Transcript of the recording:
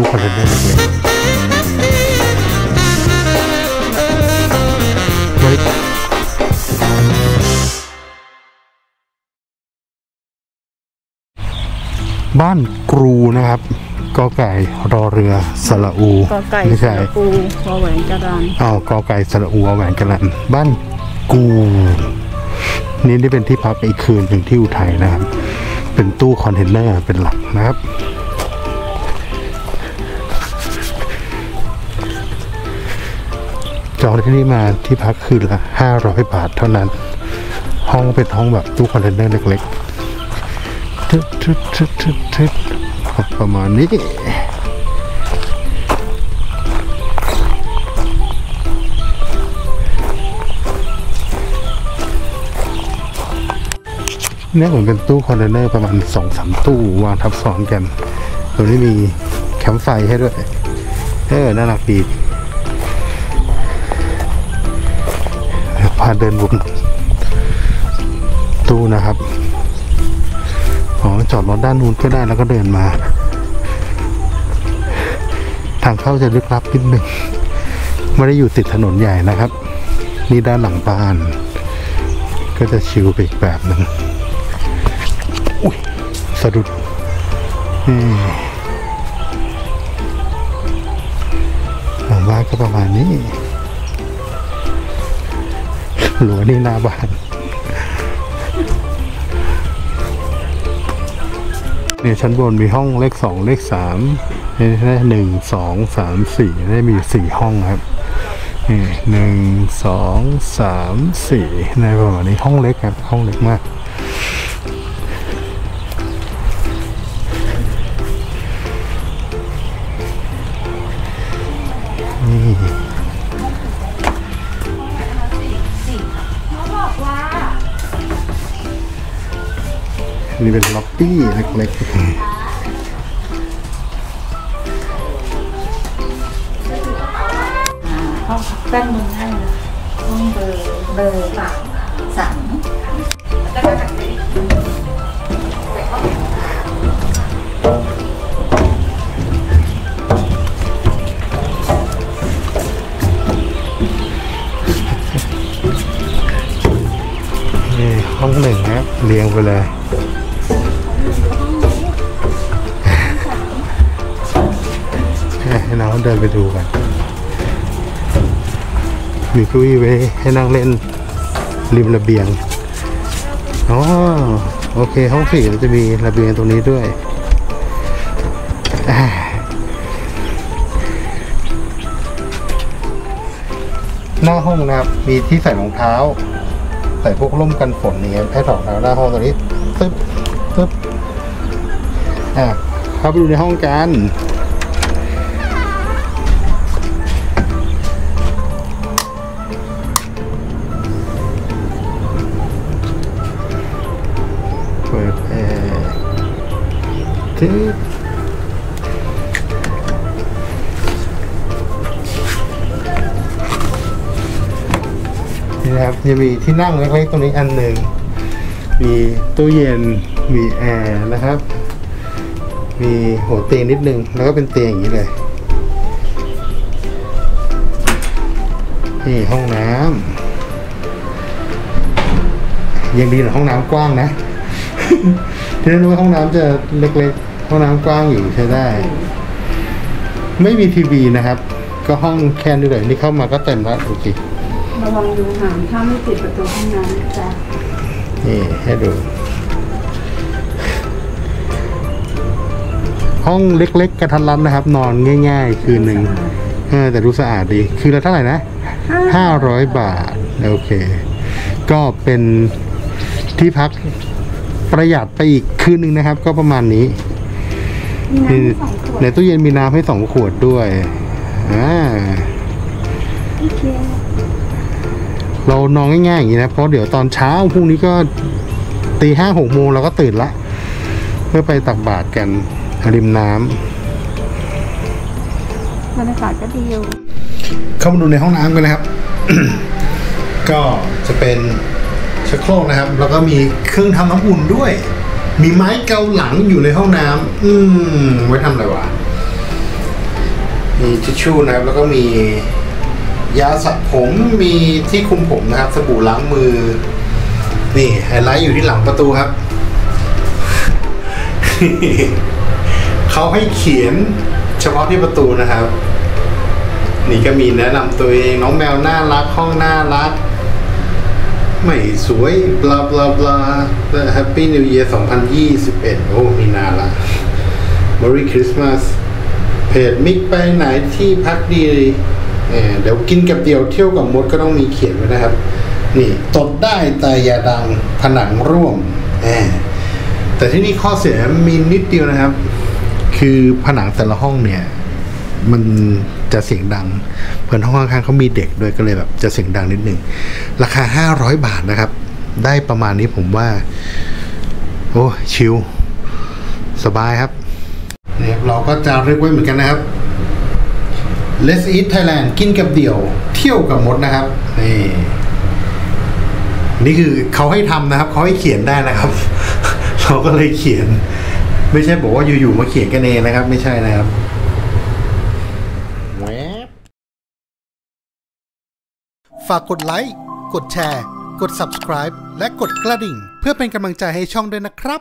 ตู้คอนเทนเนอร์เล็กๆบริบ้านกรูนะครับกอไก่รอเรือสระอูกอไก่ไม่สใช่ระปูวอแหวนกระดานอ้าวกอไก่สระอูเอาแหวนกันลันบ้านกูนี่ได้เป็นที่พักอีกคืนหนึ่งที่อุทัยนะครับ เป็นตู้คอนเทนเนอร์เป็นหลักนะครับ จองที่นี่มาที่พักคืนละห้าร้อยบาทเท่านั้น ห้องเป็นห้องแบบตู้คอนเทนเนอร์เล็กๆทึบทึบทึบทึบทึบประมาณนี้เนี่ยเหมือนเป็นตู้คอนเทนเนอร์ประมาณสองสามตู้วางทับซ้อนกัน ตรงนี้มี campfire ให้ด้วย เออ น่ารักดี พาเดินวนตู้นะครับอ๋อจอดรถด้านนู้นก็ได้แล้วก็เดินมา ทางเข้าจะลึกลับนิดหนึ่งไม่ได้อยู่ติดถนนใหญ่นะครับ นี่ด้านหลังบ้าน ก็จะชิลไปอีกแบบหนึ่งอุ้ยสะดุดอืมหลังบ้านก็ประมาณนี้ หลัวนี่หน้าบ้านเนี่ยชั้นบนมีห้องเลขสองเลขสามนี่ได้หนึ่งสองสามสี่ได้มีสี่ห้องครับนี่หนึ่งสองสามสี่ในประมาณนี้ห้องเล็กครับห้องเล็กมาก นี่เป็นล็อบบี้เล็กห้องแป้นมือให้เลยห้องเบอร์เบอร์ปากสังๆนี่ห้องหนึ่งครับเรียงไปเลย ให้น้องเดินไปดูกัน มีเก้าอี้ไว้ให้นั่งเล่นริมระเบียง อ๋อ โอเค ห้องสี่จะมีระเบียงตรงนี้ด้วยหน้าห้องนะครับ มีที่ใส่รองเท้า ใส่พวกร่มกันฝนนี่ให้ถอดรองเท้าหน้าห้องตรงนี้ตึ๊บตึ๊บอะเข้าไปดูในห้องกัน เปิดแอร์ทึบนี่นะครับจะมีที่นั่งเล็กๆตรงนี้อันหนึ่ง มีตู้เย็น มีแอร์นะครับ มีหัวเตียงนิดนึง แล้วก็เป็นเตียงอย่างนี้เลย นี่ห้องน้ำยังดีหน่อยห้องน้ำกว้างนะ ที่นั่นว่าห้องน้ำจะเล็กๆ ห้องน้ำกว้างอยู่ใช้ได้ ไม่มีทีวีนะครับ ก็ห้องแค่นี้เลยนี่เข้ามาก็เต็มแล้วโอเคระวังยุงหางถ้าไม่ปิดประตูห้องน้ำนะจ๊ะนี่ให้ดู ห้องเล็ก ๆ กระทันรัดนะครับ นอนง่าย ๆ คืนหนึ่งเออแต่ดูสะอาดดี คือละเท่าไหร่นะห้าร้อยบาท โอเค ก็เป็นที่พัก ประหยัดไปอีกคืนหนึ่งนะครับ ก็ประมาณนี้มีนี่น้ำสองขวดในตู้เย็นมีน้ำให้สองขวดด้วยอ่าโอเคเรานอนง่ายๆอย่างนี้นะ เพราะเดี๋ยวตอนเช้าพรุ่งนี้ก็ตีห้าหกโมงเราก็ตื่นละ เพื่อไปตักบาตรกันริมน้ำบรรยากาศก็ดีอยู่เข้ามาดูในห้องน้ำกันนะครับ ก็จะเป็น ชักโครกนะครับ แล้วก็มีเครื่องทำน้ำอุ่นด้วย มีไม้เกาหลังอยู่ในห้องน้ำอืมไว้ทำอะไรวะมีทิชชู่นะครับ แล้วก็มียาสระผมมีที่คุมผมนะครับ สบู่ล้างมือ นี่ไฮไลท์อยู่ที่หลังประตูครับ เขาให้เขียนเฉพาะที่ประตูนะครับ นี่ก็มีแนะนำตัวเองน้องแมวน่ารักห้องน่ารัก ไม่สวยบลาบลาบลา Happy New Year 2021 โอ้ มีนานละ Merry Christmas เพจมิกไปไหนที่พักดีเเดี๋ยวกินกับเดี่ยวเที่ยวกับมดก็ต้องมีเขียนไว้นะครับ นี่ตดได้แต่อย่าดังผนังร่วมแต่ที่นี่ข้อเสียมีนิดเดียวนะครับ คือผนังแต่ละห้องเนี่ย มันจะเสียงดังเพื่อนห้องข้างๆเขามีเด็กด้วยก็เลยแบบจะเสียงดังนิดหนึ่งราคา 500 บาทนะครับ ได้ประมาณนี้ผมว่า โอ้ชิลสบายครับเนี่ยเราก็จะเรียกไว้เหมือนกันนะครับ Let's Eat Thailand กินกับเดี่ยว เที่ยวกับมดนะครับนี่นี่คือเขาให้ทำนะครับเขาให้เขียนได้นะครับ เราก็เลยเขียน ไม่ใช่บอกว่าอยู่ๆมาเขียนกันเองนะครับ ไม่ใช่นะครับ ฝากกดไลค์ กดแชร์ กด subscribe และกดกระดิ่ง เพื่อเป็นกำลังใจให้ช่องด้วยนะครับ